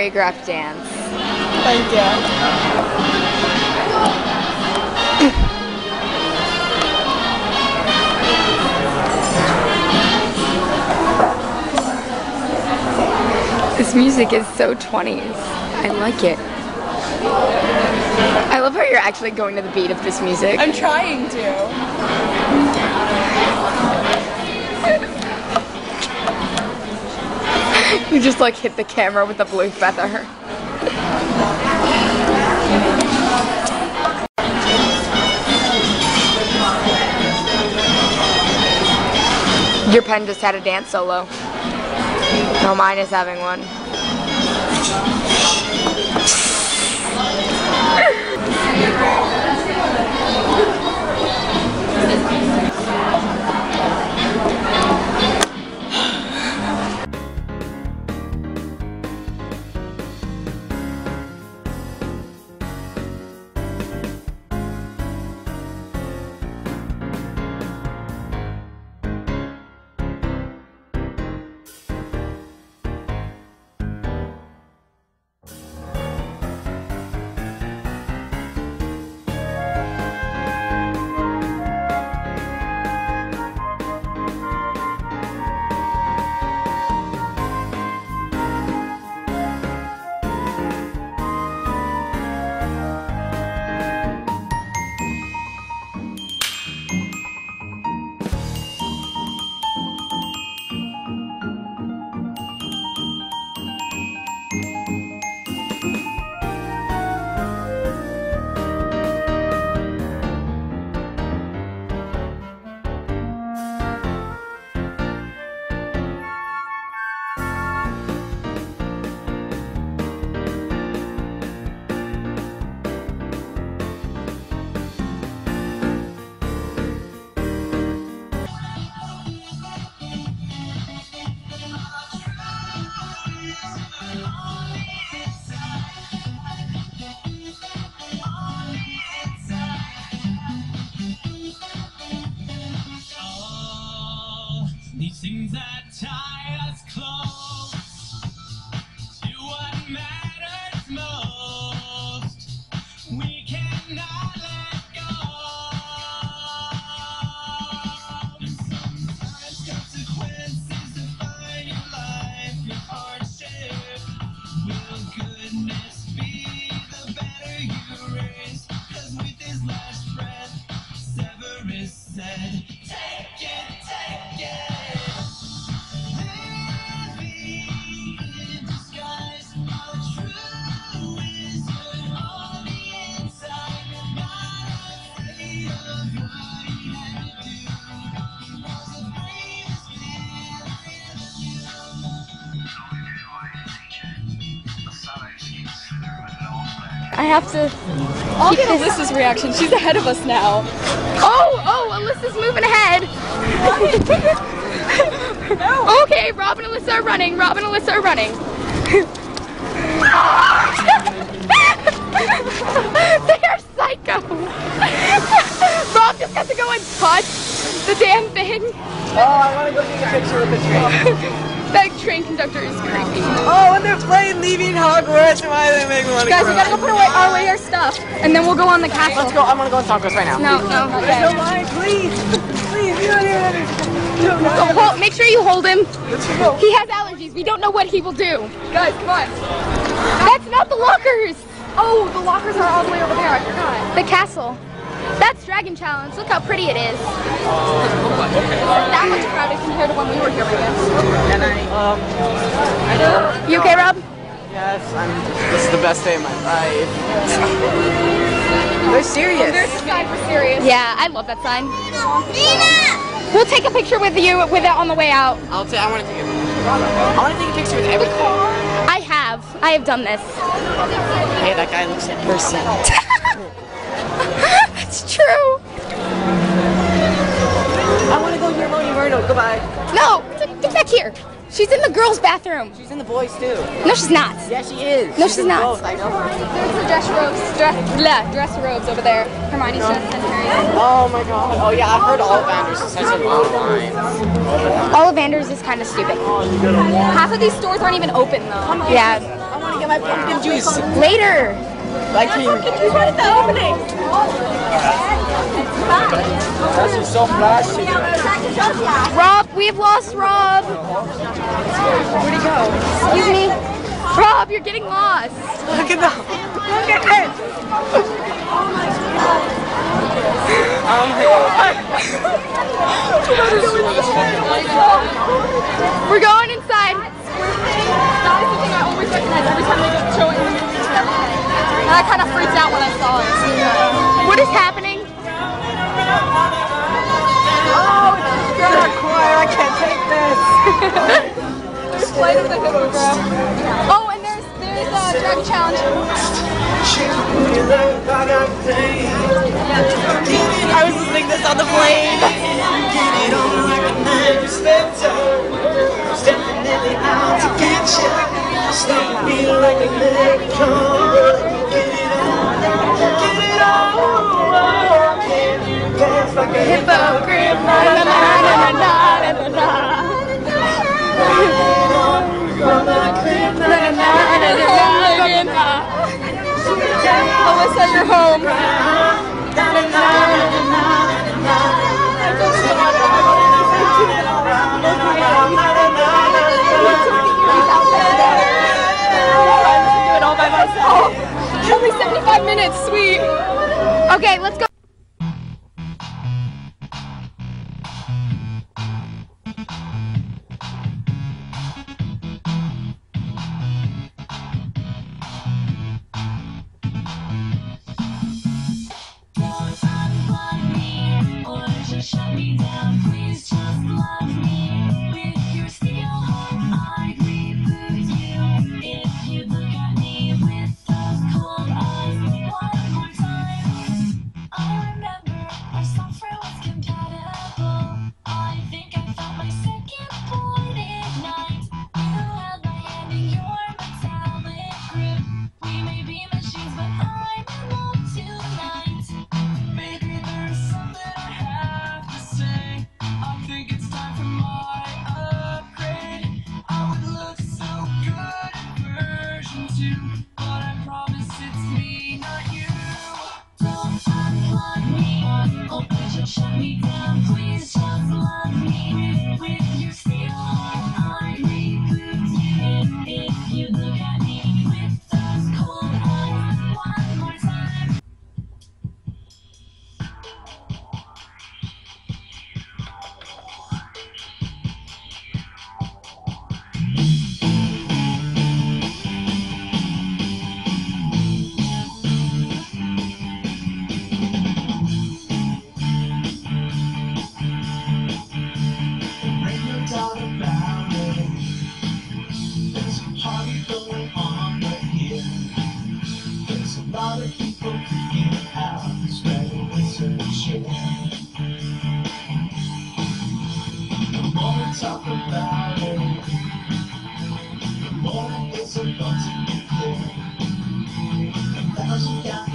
choreographed dance. Thank you. This music is so 20s. I like it. I love how you're actually going to the beat of this music. I'm trying to. You just like hit the camera with the blue feather. Your pen just had a dance solo. No, mine is having one. I have to. I'll keep get this- Alyssa's reaction. She's ahead of us now. Oh, oh, Alyssa's moving ahead. Okay, Rob and Alyssa are running. Rob and Alyssa are running. they are psycho. Rob just got to go and touch the damn thing. Oh, I want to go take a picture with the train. That train conductor is creepy. Oh, and they're playing Leaving Hogwarts. Why do they make me want to Guys, we gotta go put away our away our stuff, and then we'll go on the castle. Let's go. I want to go on Conquest right now. No, no. There's no line, please. Please, you don't even. No, no. So hold, make sure you hold him. Let's go. He has allergies. We don't know what he will do. Guys, come on. That's not the lockers. Oh, the lockers are all the way over there. I forgot. The castle. That's Dragon Challenge. Look how pretty it is. that much crowded compared to when we were here, I guess. And I, um, You okay, Rob? yes, I'm. This is the best day of my life. They're serious. There's a sign for Sirius. Yeah, I love that sign. We'll take a picture with you with it on the way out. I'll take. I want to take a. I want to take a picture with everything. I have. I have done this. Hey, that guy looks like a person. It's true. I want to go hear Moaning Myrtle. Goodbye. No, get get back here. She's in the girls' bathroom. She's in the boys too. No, she's not. Yeah, she is. No, She's she's not. Both. I know. There's the dress robes, dress, blah, dress robes over there. Hermione's dress and Harry's. Oh my god. Oh yeah, I've heard Ollivanders is such a long line. Ollivanders is kind of stupid. Oh, Half of these stores aren't even open though. Yeah. I want to get my pumpkin juice. Later. Like pumpkin juice right at the opening. That's so flashy. Rob, we've lost Rob. Where'd he go? Excuse me. Rob, you're getting lost. Look at the. Look at it. We're going inside. That is the thing I always recognize every time they show it in the movies and I kind of freaked out when I saw it. What is happening? Oh, it's just choir. I can't take this. There's Flight of the Hippogriff. Oh, and there's there's a Dragon Challenge. I was listening to this on the plane. Hippogriff. Minutes, sweet. Okay, let's go. Shut me down,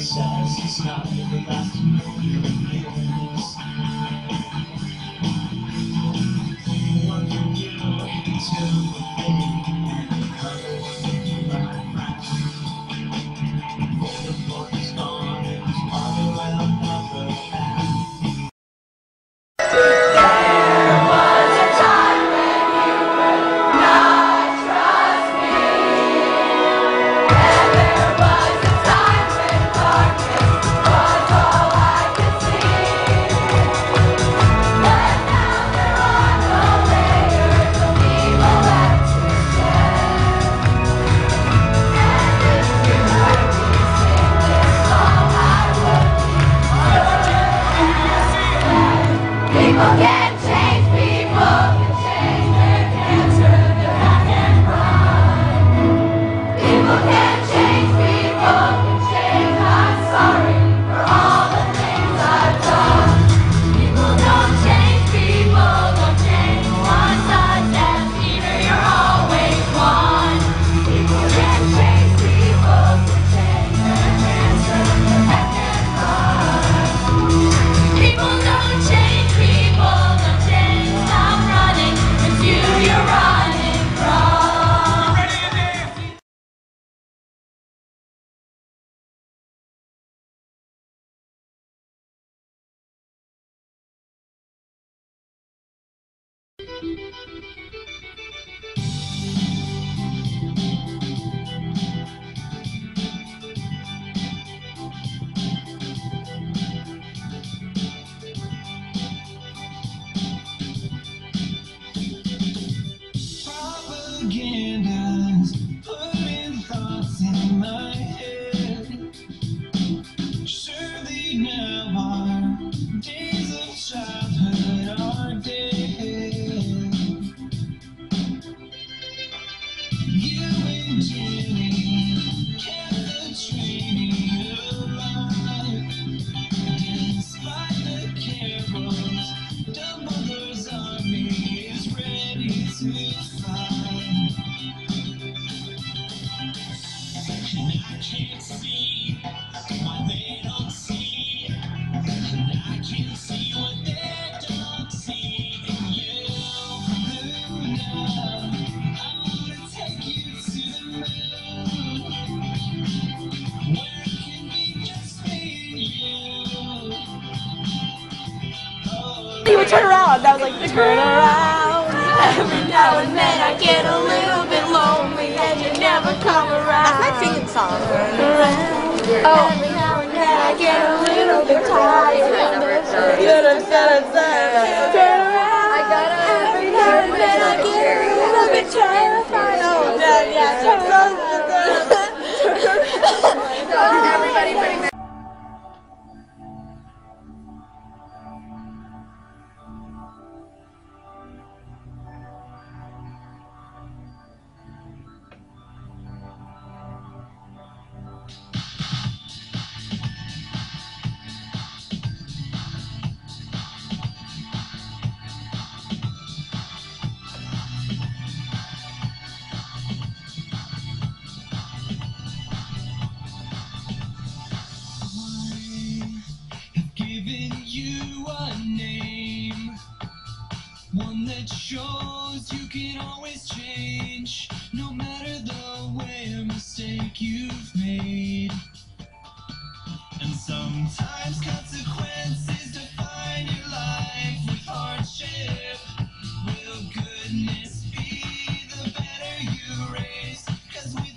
says it's not the last million years. What can you Okay. Turn around. Every now and then I get a little bit lonely and you never come around. That's my singing song. Oh. Every now and then I get a little bit tired. Turn around. I gotta. Every now and then I get a little bit terrified. Oh, yeah, yeah. Everybody bring their. shows you can always change, no matter the way a mistake you've made. And sometimes consequences define your life with hardship. Will goodness be the better you raise? Cause we